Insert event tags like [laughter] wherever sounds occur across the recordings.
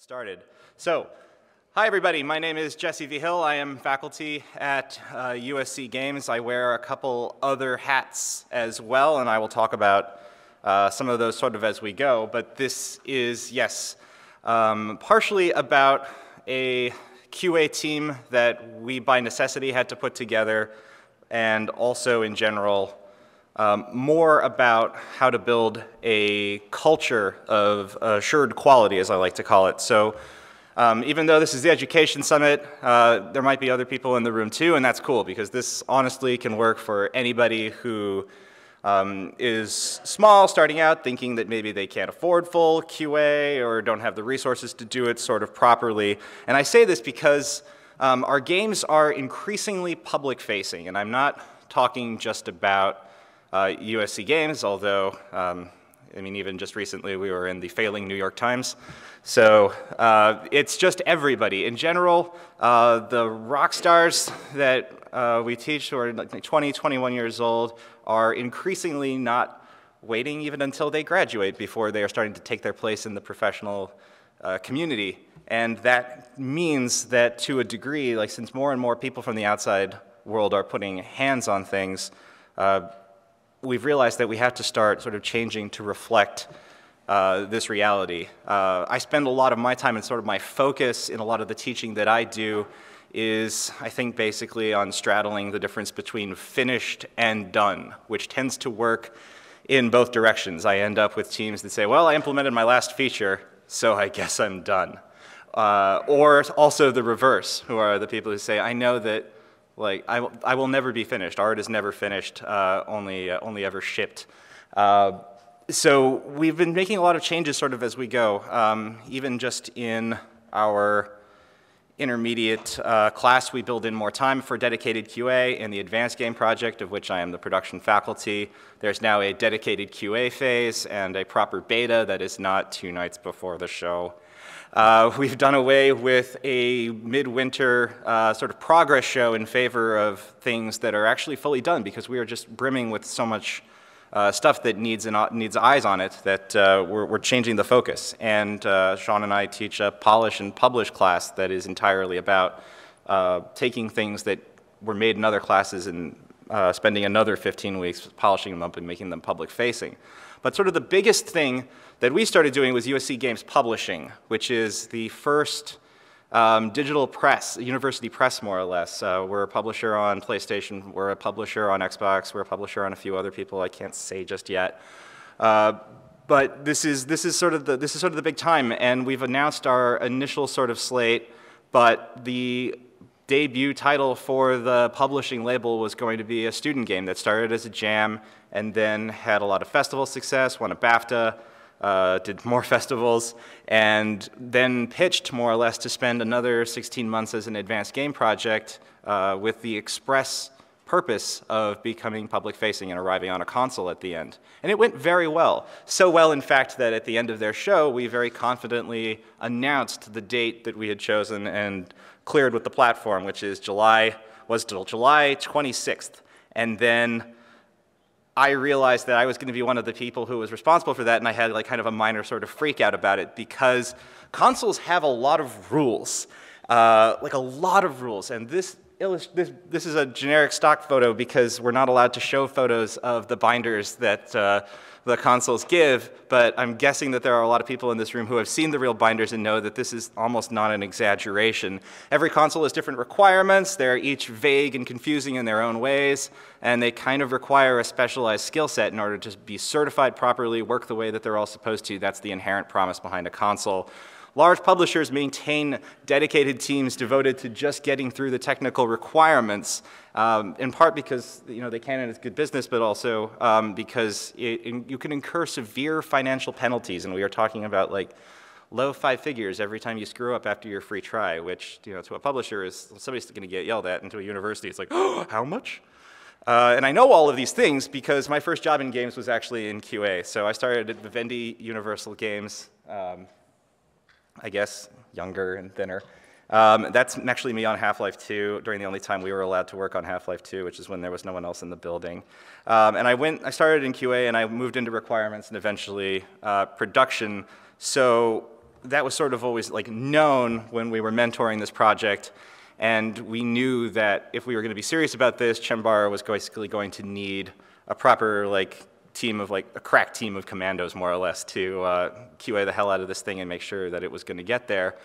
started. So, hi everybody, my name is Jesse Vigil. I am faculty at uh, USC Games. I wear a couple other hats as well, and I will talk about uh, some of those sort of as we go. But this is, yes, um, partially about a QA team that we by necessity had to put together, and also in general, um, more about how to build a culture of assured quality, as I like to call it. So um, even though this is the Education Summit, uh, there might be other people in the room too, and that's cool because this honestly can work for anybody who um, is small, starting out, thinking that maybe they can't afford full QA or don't have the resources to do it sort of properly. And I say this because um, our games are increasingly public facing, and I'm not talking just about USC Games, although, um, I mean, even just recently we were in the failing New York Times. So uh, it's just everybody. In general, uh, the rock stars that uh, we teach who are like 20, 21 years old are increasingly not waiting even until they graduate before they are starting to take their place in the professional uh, community. And that means that to a degree, like since more and more people from the outside world are putting hands on things, uh, we've realized that we have to start sort of changing to reflect uh, this reality. Uh, I spend a lot of my time and sort of my focus in a lot of the teaching that I do is, I think, basically on straddling the difference between finished and done, which tends to work in both directions. I end up with teams that say, well, I implemented my last feature, so I guess I'm done. Uh, or also the reverse, who are the people who say, I know that like, I, I will never be finished. Art is never finished, uh, only, uh, only ever shipped. Uh, so we've been making a lot of changes sort of as we go, um, even just in our intermediate uh, class, we build in more time for dedicated QA. In the advanced game project, of which I am the production faculty, there's now a dedicated QA phase and a proper beta that is not two nights before the show. Uh, we've done away with a midwinter uh, sort of progress show in favor of things that are actually fully done because we are just brimming with so much uh, stuff that needs, an, needs eyes on it that uh, we're, we're, changing the focus. And uh, Sean and I teach a polish and publish class that is entirely about uh, taking things that were made in other classes and spending another 15 weeks polishing them up and making them public facing. But sort of the biggest thing that we started doing was USC Games Publishing, which is the first um, digital press, university press more or less. Uh, we're a publisher on PlayStation, we're a publisher on Xbox, we're a publisher on a few other people I can't say just yet. Uh, but this is, this, is sort of the, this is sort of the big time, and we've announced our initial sort of slate, but the debut title for the publishing label was going to be a student game that started as a jam and then had a lot of festival success, won a BAFTA, uh, did more [laughs] festivals, and then pitched more or less to spend another 16 months as an advanced game project uh, with the express purpose of becoming public facing and arriving on a console at the end. And it went very well. So well, in fact, that at the end of their show, we very confidently announced the date that we had chosen and cleared with the platform, which is July, was July 26th. And then I realized that I was going to be one of the people who was responsible for that, and I had like kind of a minor sort of freak out about it because consoles have a lot of rules, uh, like a lot of rules, and this this, this is a generic stock photo because we're not allowed to show photos of the binders that uh, the consoles give, but I'm guessing that there are a lot of people in this room who have seen the real binders and know that this is almost not an exaggeration. Every console has different requirements. They're each vague and confusing in their own ways, and they kind of require a specialized skill set in order to be certified properly, work the way that they're all supposed to. That's the inherent promise behind a console. Large publishers maintain dedicated teams devoted to just getting through the technical requirements, um, in part because you know, they can and it's good business, but also um, because it, you can incur severe financial penalties, and we are talking about like low five figures every time you screw up after your free try, which you know, to a publisher is somebody's going to get yelled at, and to a university it's like, oh, [gasps] how much? Uh, and I know all of these things because my first job in games was actually in QA. So I started at Vivendi Universal Games um, I guess, younger and thinner. Um, that's actually me on Half-Life 2 during the only time we were allowed to work on Half-Life 2, which is when there was no one else in the building. Um, and I went, I started in QA and I moved into requirements and eventually uh, production. So that was sort of always like known when we were mentoring this project. And we knew that if we were going to be serious about this, Chambara was basically going to need a proper like team of like a crack team of commandos more or less to uh, QA the hell out of this thing and make sure that it was going to get there.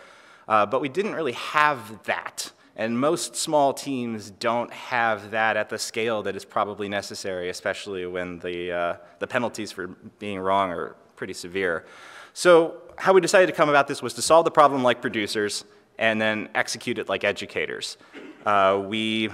Uh, but we didn't really have that. And most small teams don't have that at the scale that is probably necessary, especially when the, uh, the penalties for being wrong are pretty severe. So how we decided to come about this was to solve the problem like producers and then execute it like educators. Uh, we,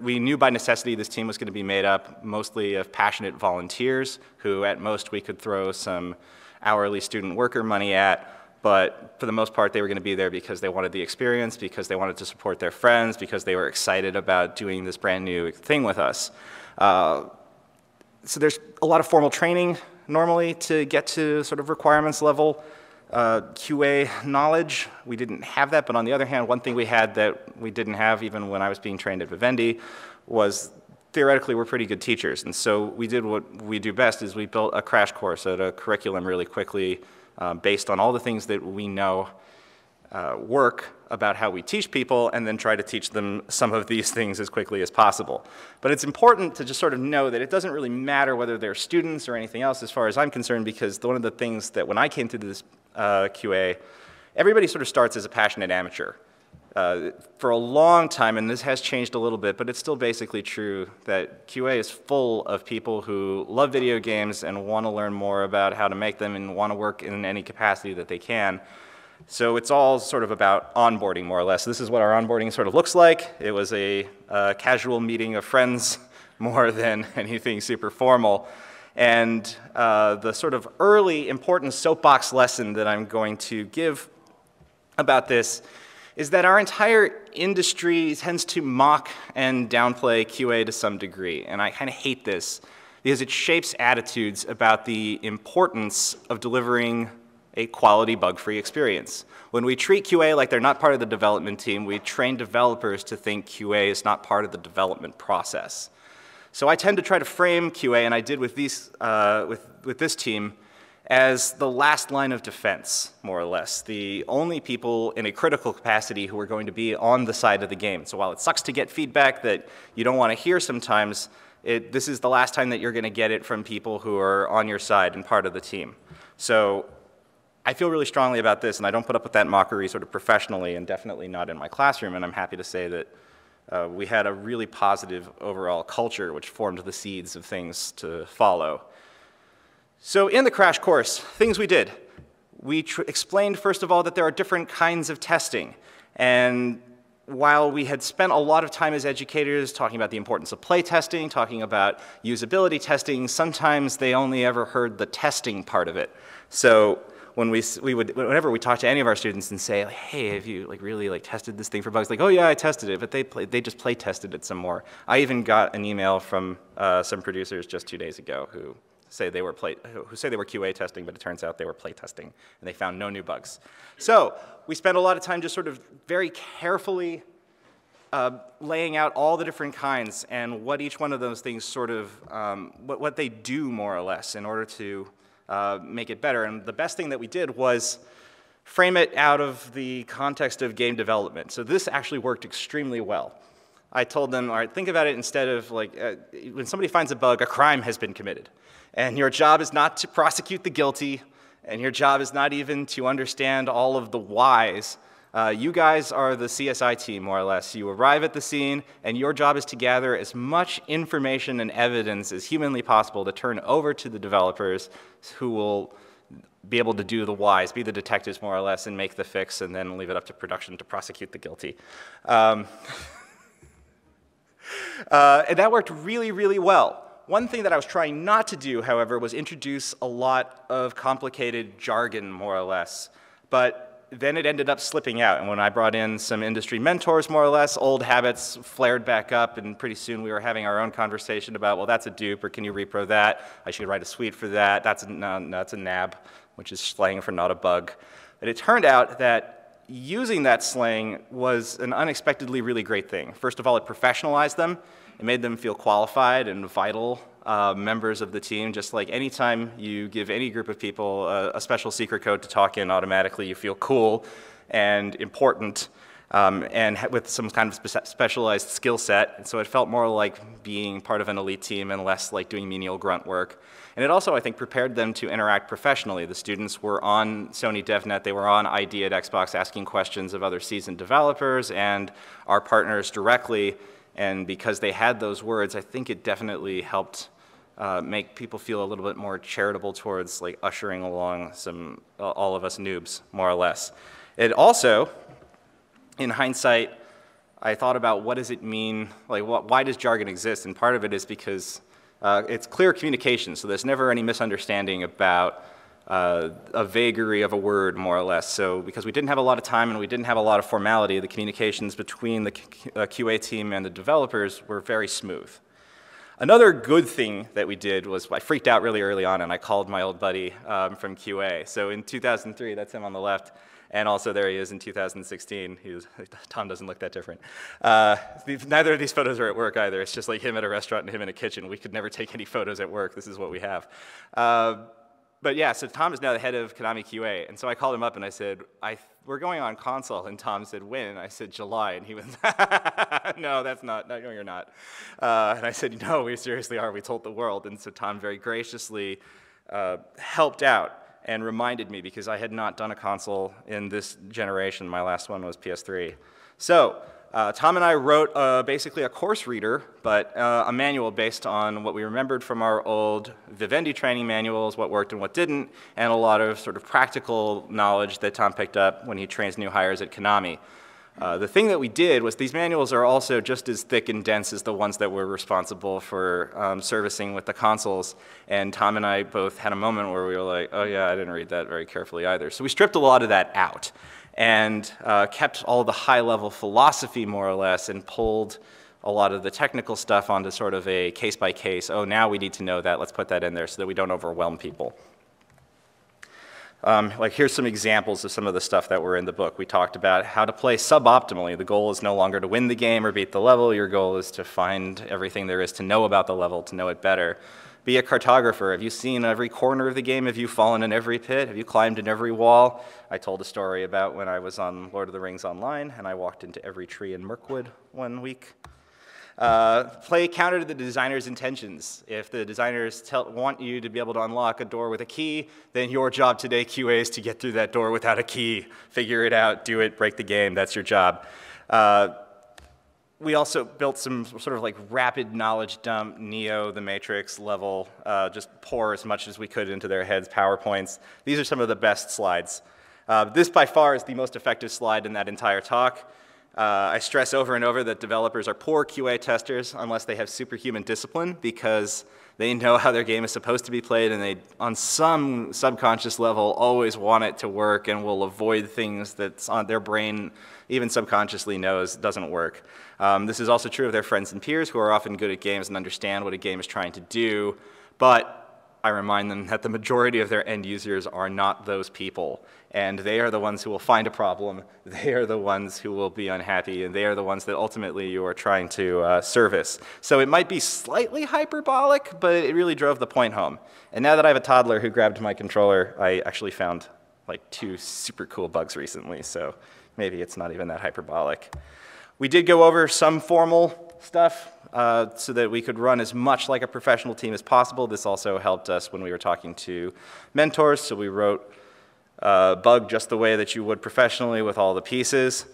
we knew by necessity this team was going to be made up mostly of passionate volunteers who at most we could throw some hourly student worker money at, but for the most part they were going to be there because they wanted the experience, because they wanted to support their friends, because they were excited about doing this brand new thing with us. Uh, so there's a lot of formal training normally to get to sort of requirements level. Uh, QA knowledge, we didn't have that, but on the other hand, one thing we had that we didn't have even when I was being trained at Vivendi was theoretically we're pretty good teachers. And so we did what we do best is we built a crash course at a curriculum really quickly uh, based on all the things that we know uh, work about how we teach people and then try to teach them some of these things as quickly as possible. But it's important to just sort of know that it doesn't really matter whether they're students or anything else as far as I'm concerned because one of the things that when I came to this uh, QA, everybody sort of starts as a passionate amateur. Uh, for a long time, and this has changed a little bit, but it's still basically true that QA is full of people who love video games and want to learn more about how to make them and want to work in any capacity that they can. So it's all sort of about onboarding, more or less. This is what our onboarding sort of looks like. It was a, a casual meeting of friends [laughs] more than [laughs] anything super formal. And uh, the sort of early important soapbox lesson that I'm going to give about this is that our entire industry tends to mock and downplay QA to some degree. And I kind of hate this because it shapes attitudes about the importance of delivering a quality bug-free experience. When we treat QA like they're not part of the development team, we train developers to think QA is not part of the development process. So I tend to try to frame QA, and I did with, these, uh, with, with this team, as the last line of defense, more or less. The only people in a critical capacity who are going to be on the side of the game. So while it sucks to get feedback that you don't want to hear sometimes, it, this is the last time that you're going to get it from people who are on your side and part of the team. So I feel really strongly about this, and I don't put up with that mockery sort of professionally and definitely not in my classroom, and I'm happy to say that uh, we had a really positive overall culture which formed the seeds of things to follow. So in the crash course, things we did. We explained, first of all, that there are different kinds of testing, and while we had spent a lot of time as educators talking about the importance of play testing, talking about usability testing, sometimes they only ever heard the testing part of it. So when we, we would, whenever we talk to any of our students and say, like, hey, have you like really like tested this thing for bugs? Like, oh yeah, I tested it, but they, play, they just play tested it some more. I even got an email from uh, some producers just two days ago who say they were play, who say they were QA testing, but it turns out they were play testing, and they found no new bugs. So we spent a lot of time just sort of very carefully uh, laying out all the different kinds and what each one of those things sort of, um, what, what they do more or less in order to uh, make it better. And the best thing that we did was frame it out of the context of game development. So this actually worked extremely well. I told them, all right, think about it instead of like, uh, when somebody finds a bug, a crime has been committed. And your job is not to prosecute the guilty, and your job is not even to understand all of the whys uh, you guys are the CSI team, more or less. You arrive at the scene, and your job is to gather as much information and evidence as humanly possible to turn over to the developers who will be able to do the whys, be the detectives, more or less, and make the fix, and then leave it up to production to prosecute the guilty. Um, [laughs] uh, and that worked really, really well. One thing that I was trying not to do, however, was introduce a lot of complicated jargon, more or less. But then it ended up slipping out. And when I brought in some industry mentors, more or less, old habits flared back up, and pretty soon we were having our own conversation about, well, that's a dupe, or can you repro that? I should write a suite for that. That's a, no, that's a nab, which is slang for not a bug. And it turned out that using that slang was an unexpectedly really great thing. First of all, it professionalized them. It made them feel qualified and vital uh, members of the team, just like anytime you give any group of people a, a special secret code to talk in, automatically you feel cool and important um, and with some kind of spe specialized skill set. So it felt more like being part of an elite team and less like doing menial grunt work. And it also, I think, prepared them to interact professionally. The students were on Sony DevNet, they were on ID at Xbox asking questions of other seasoned developers and our partners directly. And because they had those words, I think it definitely helped uh, make people feel a little bit more charitable towards like ushering along some, uh, all of us noobs, more or less. It also, in hindsight, I thought about what does it mean, like why does jargon exist? And part of it is because uh, it's clear communication, so there's never any misunderstanding about uh, a vagary of a word, more or less. So because we didn't have a lot of time and we didn't have a lot of formality, the communications between the QA uh, team and the developers were very smooth. Another good thing that we did was I freaked out really early on and I called my old buddy um, from QA. So in 2003, that's him on the left, and also there he is in 2016. He was, [laughs] Tom doesn't look that different. Uh, neither of these photos are at work either. It's just like him at a restaurant and him in a kitchen. We could never take any photos at work. This is what we have. Uh, but yeah, so Tom is now the head of Konami QA. And so I called him up and I said, I, we're going on console. And Tom said, when? And I said, July. And he went, [laughs] no, that's not, no, you're not. Uh, and I said, no, we seriously are. We told the world. And so Tom very graciously uh, helped out and reminded me because I had not done a console in this generation. My last one was PS3. So uh, Tom and I wrote uh, basically a course reader, but uh, a manual based on what we remembered from our old Vivendi training manuals, what worked and what didn't, and a lot of sort of practical knowledge that Tom picked up when he trains new hires at Konami. Uh, the thing that we did was these manuals are also just as thick and dense as the ones that were responsible for um, servicing with the consoles. And Tom and I both had a moment where we were like, oh yeah, I didn't read that very carefully either. So we stripped a lot of that out and uh, kept all the high level philosophy more or less and pulled a lot of the technical stuff onto sort of a case by case. Oh, now we need to know that. Let's put that in there so that we don't overwhelm people. Um, like here's some examples of some of the stuff that were in the book. We talked about how to play suboptimally. The goal is no longer to win the game or beat the level. Your goal is to find everything there is to know about the level, to know it better. Be a cartographer. Have you seen every corner of the game? Have you fallen in every pit? Have you climbed in every wall? I told a story about when I was on Lord of the Rings Online and I walked into every tree in Mirkwood one week. Uh, play counter to the designer's intentions. If the designers tell, want you to be able to unlock a door with a key, then your job today, QA, is to get through that door without a key. Figure it out, do it, break the game, that's your job. Uh, we also built some sort of like rapid knowledge dump, Neo, the Matrix level, uh, just pour as much as we could into their heads, PowerPoints. These are some of the best slides. Uh, this by far is the most effective slide in that entire talk. Uh, I stress over and over that developers are poor QA testers unless they have superhuman discipline because they know how their game is supposed to be played and they, on some subconscious level, always want it to work and will avoid things that their brain even subconsciously knows doesn't work. Um, this is also true of their friends and peers who are often good at games and understand what a game is trying to do, but I remind them that the majority of their end users are not those people. And they are the ones who will find a problem, [laughs] they are the ones who will be unhappy, and they are the ones that ultimately you are trying to uh, service. So it might be slightly hyperbolic, but it really drove the point home. And now that I have a toddler who grabbed my controller, I actually found like two super cool bugs recently, so maybe it's not even that hyperbolic. We did go over some formal stuff uh, so that we could run as much like a professional team as possible. This also helped us when we were talking to mentors, so we wrote uh, bug just the way that you would professionally with all the pieces.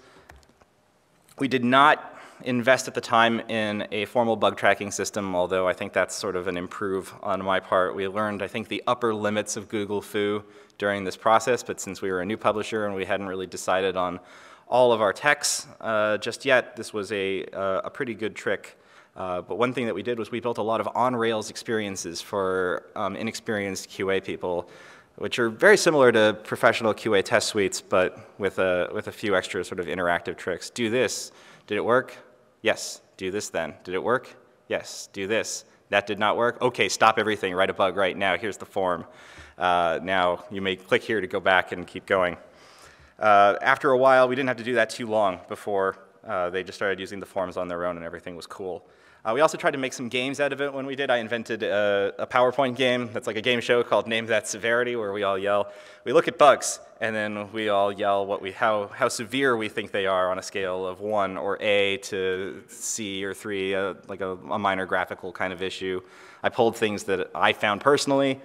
We did not invest at the time in a formal bug tracking system, although I think that's sort of an improve on my part. We learned, I think, the upper limits of Google-fu during this process, but since we were a new publisher and we hadn't really decided on all of our techs uh, just yet, this was a, uh, a pretty good trick. Uh, but one thing that we did was we built a lot of on-rails experiences for um, inexperienced QA people, which are very similar to professional QA test suites, but with a, with a few extra sort of interactive tricks. Do this. Did it work? Yes. Do this then. Did it work? Yes. Do this. That did not work? Okay, stop everything. Write a bug right now. Here's the form. Uh, now you may click here to go back and keep going. Uh, after a while, we didn't have to do that too long before uh, they just started using the forms on their own and everything was cool. Uh, we also tried to make some games out of it when we did. I invented a, a, PowerPoint game that's like a game show called Name That Severity, where we all yell. We look at bugs, and then we all yell what we, how, how severe we think they are on a scale of 1 or A to C or 3, uh, like a, a minor graphical kind of issue. I pulled things that I found personally,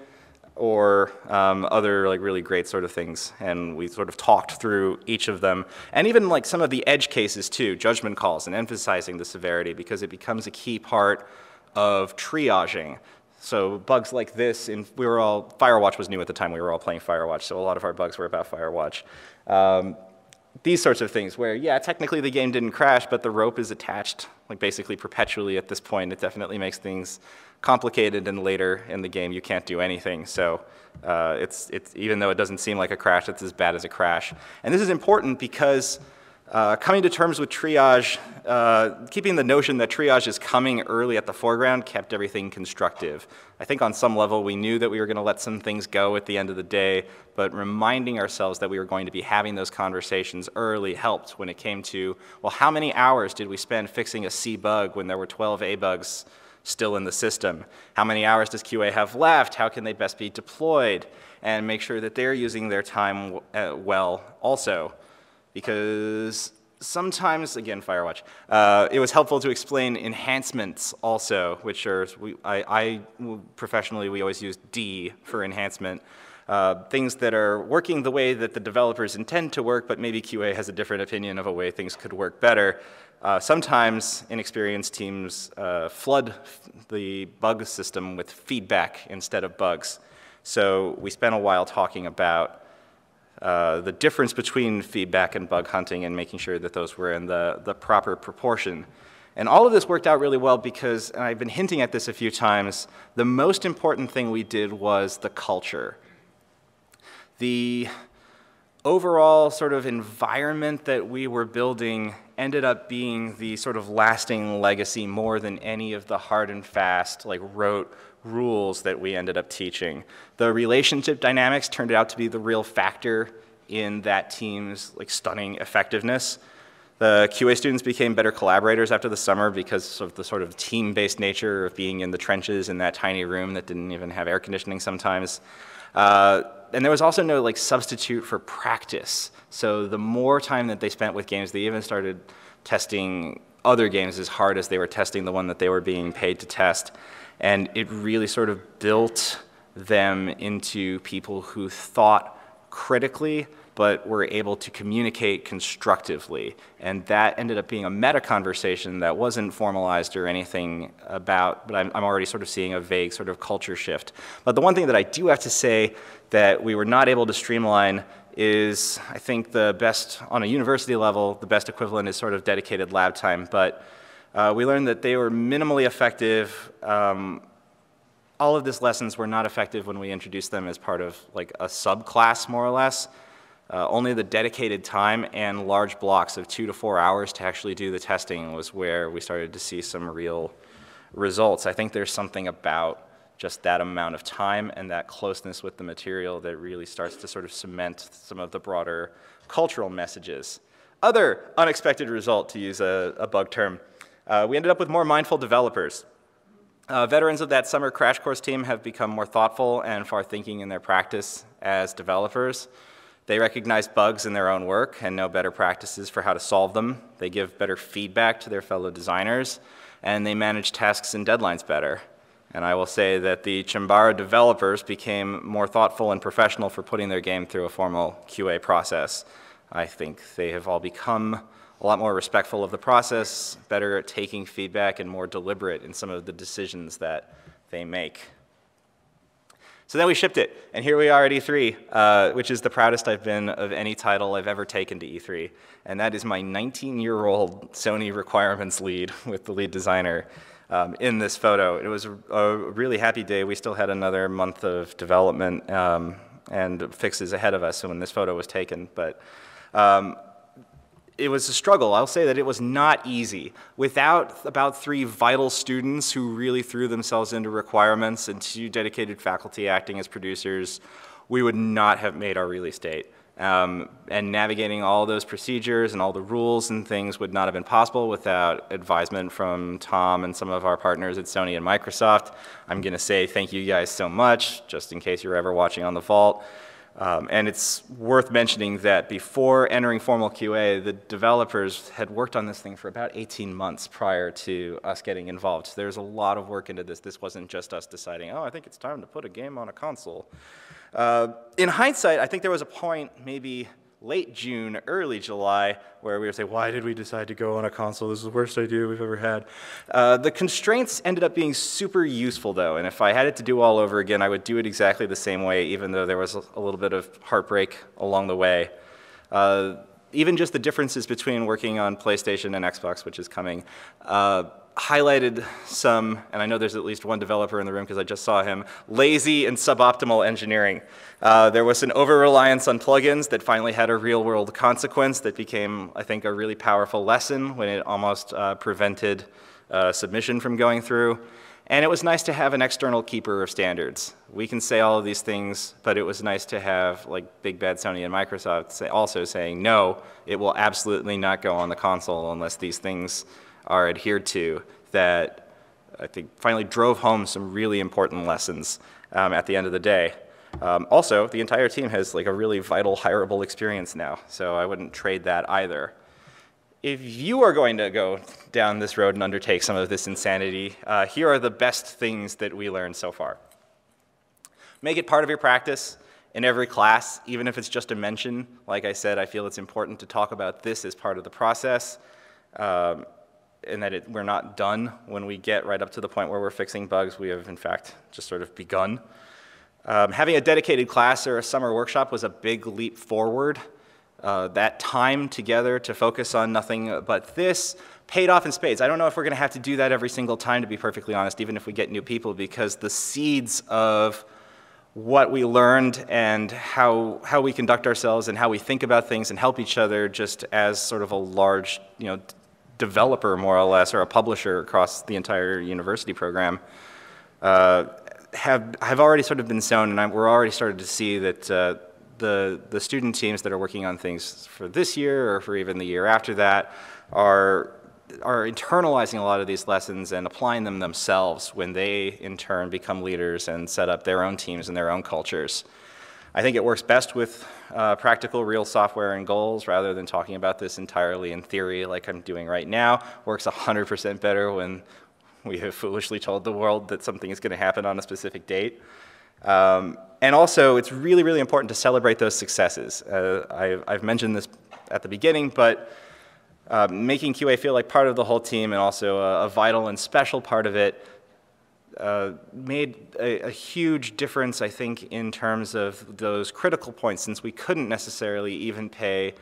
or um, other like really great sort of things. And we sort of talked through each of them. And even like some of the edge cases too, judgment calls and emphasizing the severity because it becomes a key part of triaging. So bugs like this, and we were all, Firewatch was new at the time, we were all playing Firewatch, so a lot of our bugs were about Firewatch. Um, these sorts of things where, yeah, technically the game didn't crash, but the rope is attached like basically perpetually at this point. It definitely makes things complicated and later in the game you can't do anything. So uh, it's, it's, even though it doesn't seem like a crash, it's as bad as a crash. And this is important because uh, coming to terms with triage, uh, keeping the notion that triage is coming early at the foreground kept everything constructive. I think on some level we knew that we were going to let some things go at the end of the day, but reminding ourselves that we were going to be having those conversations early helped when it came to, well, how many hours did we spend fixing a C bug when there were 12 A bugs still in the system? How many hours does QA have left? How can they best be deployed? And make sure that they're using their time uh, well also. Because sometimes, again, Firewatch, uh, it was helpful to explain enhancements also, which are, we, I, I, professionally, we always use D for enhancement. Uh, things that are working the way that the developers intend to work, but maybe QA has a different opinion of a way things could work better. Uh, sometimes inexperienced teams uh, flood the bug system with feedback instead of bugs. So we spent a while talking about uh, the difference between feedback and bug hunting and making sure that those were in the, the proper proportion. And all of this worked out really well because, and I've been hinting at this a few times, the most important thing we did was the culture. The overall sort of environment that we were building ended up being the sort of lasting legacy more than any of the hard and fast, like rote rules that we ended up teaching. The relationship dynamics turned out to be the real factor in that team's like stunning effectiveness. The QA students became better collaborators after the summer because of the sort of team-based nature of being in the trenches in that tiny room that didn't even have air conditioning sometimes. Uh, and there was also no like substitute for practice. So the more time that they spent with games, they even started testing other games as hard as they were testing the one that they were being paid to test. And it really sort of built them into people who thought critically but were able to communicate constructively. And that ended up being a meta conversation that wasn't formalized or anything about, but I'm, I'm, already sort of seeing a vague sort of culture shift. But the one thing that I do have to say that we were not able to streamline is, I think, the best, on a university level, the best equivalent is sort of dedicated lab time. But uh, we learned that they were minimally effective. Um, all of these lessons were not effective when we introduced them as part of like a subclass, more or less. Uh, only the dedicated time and large blocks of two to four hours to actually do the testing was where we started to see some real results. I think there's something about just that amount of time and that closeness with the material that really starts to sort of cement some of the broader cultural messages. Other unexpected result, to use a, a bug term, uh, we ended up with more mindful developers. Uh, veterans of that summer crash course team have become more thoughtful and far thinking in their practice as developers. They recognize bugs in their own work and know better practices for how to solve them. They give better feedback to their fellow designers, and they manage tasks and deadlines better. And I will say that the Chambara developers became more thoughtful and professional for putting their game through a formal QA process. I think they have all become a lot more respectful of the process, better at taking feedback, and more deliberate in some of the decisions that they make. So then we shipped it, and here we are at E3, uh, which is the proudest I've been of any title I've ever taken to E3. And that is my 19-year-old Sony requirements lead [laughs] with the lead designer um, in this photo. It was a, a, really happy day. We still had another month of development um, and fixes ahead of us when this photo was taken. But um, it was a struggle. I'll say that it was not easy. Without about three vital students who really threw themselves into requirements and two dedicated faculty acting as producers, we would not have made our release date. Um, and navigating all those procedures and all the rules and things would not have been possible without advisement from Tom and some of our partners at Sony and Microsoft. I'm going to say thank you guys so much, just in case you're ever watching on the vault. Um, and it's worth mentioning that before entering formal QA, the developers had worked on this thing for about 18 months prior to us getting involved. So there's a lot of work into this. This wasn't just us deciding, oh, I think it's time to put a game on a console. Uh, in hindsight, I think there was a point maybe late June, early July, where we would say, why did we decide to go on a console? This is the worst idea we've ever had. Uh, the constraints ended up being super useful, though, and if I had it to do all over again, I would do it exactly the same way, even though there was a, little bit of heartbreak along the way. Uh, even just the differences between working on PlayStation and Xbox, which is coming, uh, highlighted some, and I know there's at least one developer in the room because I just saw him, lazy and suboptimal engineering. Uh, there was an over-reliance on plugins that finally had a real-world consequence that became, I think, a really powerful lesson when it almost uh, prevented uh, submission from going through. And it was nice to have an external keeper of standards. We can say all of these things, but it was nice to have like Big Bad Sony and Microsoft say, also saying, no, it will absolutely not go on the console unless these things are adhered to that I think finally drove home some really important lessons um, at the end of the day. Um, also, the entire team has like a really vital hireable experience now, so I wouldn't trade that either. If you are going to go down this road and undertake some of this insanity, uh, here are the best things that we learned so far. Make it part of your practice in every class, even if it's just a mention. Like I said, I feel it's important to talk about this as part of the process. Um, and that it, we're not done when we get right up to the point where we're fixing bugs. We have, in fact, just sort of begun. Um, having a dedicated class or a summer workshop was a big leap forward. Uh, that time together to focus on nothing but this paid off in spades. I don't know if we're going to have to do that every single time, to be perfectly honest, even if we get new people, because the seeds of what we learned and how, how we conduct ourselves and how we think about things and help each other just as sort of a large, you know, developer, more or less, or a publisher across the entire university program, uh, have, have already sort of been sown, and I, we're already started to see that uh, the, the student teams that are working on things for this year or for even the year after that are, are internalizing a lot of these lessons and applying them themselves when they, in turn, become leaders and set up their own teams and their own cultures. I think it works best with uh, practical, real software and goals rather than talking about this entirely in theory like I'm doing right now. Works 100% better when we have foolishly told the world that something is going to happen on a specific date. Um, and also, it's really, really important to celebrate those successes. Uh, I, I've, mentioned this at the beginning, but uh, making QA feel like part of the whole team and also a, a vital and special part of it uh, made a, a, huge difference, I think, in terms of those critical points, since we couldn't necessarily even pay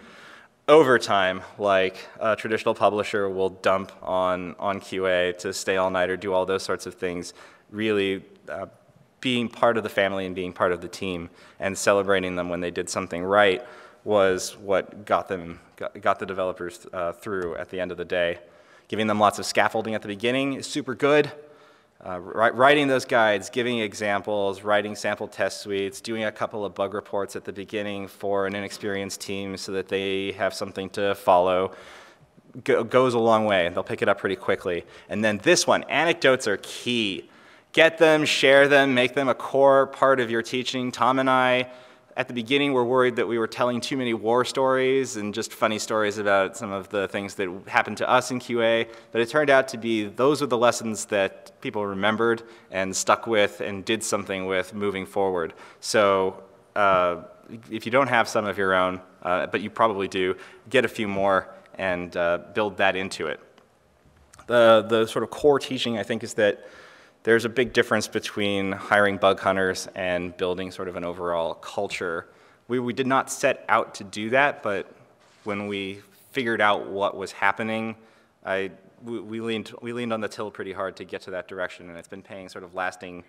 overtime like a traditional publisher will dump on, on QA to stay all night or do all those sorts of things. Really uh, being part of the family and being part of the team and celebrating them when they did something right was what got them got, got the developers uh, through at the end of the day. Giving them lots of scaffolding at the beginning is super good. Uh, writing those guides, giving examples, writing sample test suites, doing a couple of bug reports at the beginning for an inexperienced team so that they have something to follow go, goes a long way. They'll pick it up pretty quickly. And then this one, anecdotes are key. Get them, share them, make them a core part of your teaching. Tom and I at the beginning we were worried that we were telling too many war stories and just funny stories about some of the things that happened to us in QA, but it turned out to be those were the lessons that people remembered and stuck with and did something with moving forward. So uh, if you don't have some of your own, uh, but you probably do, get a few more and uh, build that into it. The, the sort of core teaching, I think, is that there's a big difference between hiring bug hunters and building sort of an overall culture. We, we did not set out to do that, but when we figured out what was happening, I, we, we, leaned, we leaned on the till pretty hard to get to that direction, and it's been paying sort of lasting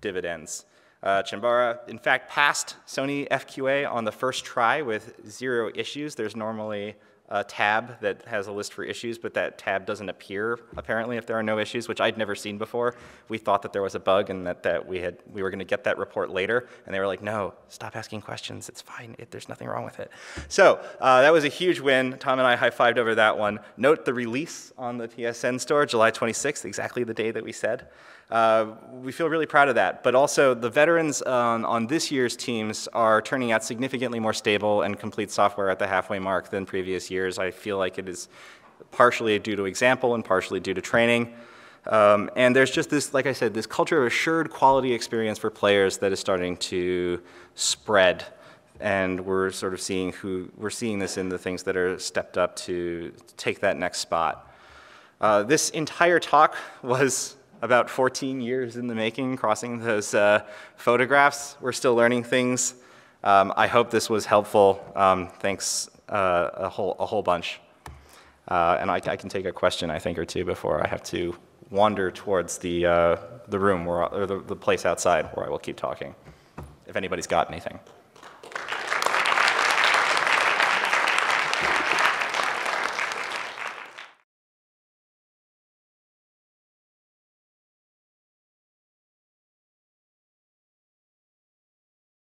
dividends. Uh, Chambara, in fact, passed Sony FQA on the first try with zero issues. There's normally uh, tab that has a list for issues, but that tab doesn't appear apparently if there are no issues, which I'd never seen before. We thought that there was a bug and that, that we had we were going to get that report later, and they were like, "No, stop asking questions. It's fine. It, there's nothing wrong with it." So uh, that was a huge win. Tom and I high fived over that one. Note the release on the PSN store, July 26th, exactly the day that we said. Uh, we feel really proud of that. But also, the veterans on, on this year's teams are turning out significantly more stable and complete software at the halfway mark than previous years. I feel like it is partially due to example and partially due to training. Um, and there's just this, like I said, this culture of assured quality experience for players that is starting to spread. And we're sort of seeing who, we're seeing this in the things that are stepped up to take that next spot. Uh, this entire talk was about 14 years in the making, crossing those uh, photographs. We're still learning things. Um, I hope this was helpful. Um, thanks uh, a, whole, a whole bunch. Uh, and I, I, can take a question, I think, or two before I have to wander towards the, uh, the room where, or the, the place outside where I will keep talking, if anybody's got anything.